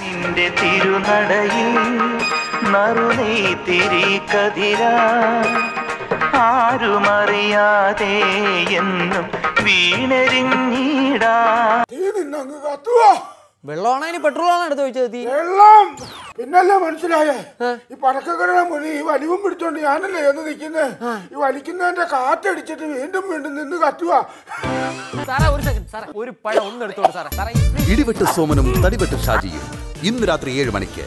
നിന്റെ തിരുനടയിൽ നറുനെയ്ത്തിരി കതിരാ. ആരുമറിയാതെ എന്നും വീണരിഞ്ഞിടാ. നിന്നങ്ങ് കത്തുവാ? വെള്ളമാണോ ഇനി പെട്രോളാണോ എടുത്ത് ചോദിച്ചത് തീ. വെള്ളം! പിന്നല്ലേ മനസ്സിലായേ? ഈ പടക്കങ്ങളുടെ മുന്നിൽ ഈ വലിവും പിടിച്ചോണ്ട് ഞാനല്ലേ എന്ന് നിൽക്കുന്നത് ഈ വലിക്കുന്നതിന്റെ കാറ്റടിച്ചിട്ട് വീണ്ടും വീണ്ടും നിന്ന് കത്തുക സാറേ ഒരു സെക്കൻഡ് സാറേ ഒരു പഴം ഒന്ന് എടുത്തോളൂ സാറേ. സാറേ ഇടിവെട്ട് സോമനും തടിവെട്ട് ഷാജിയും ഇന്ന് രാത്രി ഏഴ് മണിക്ക്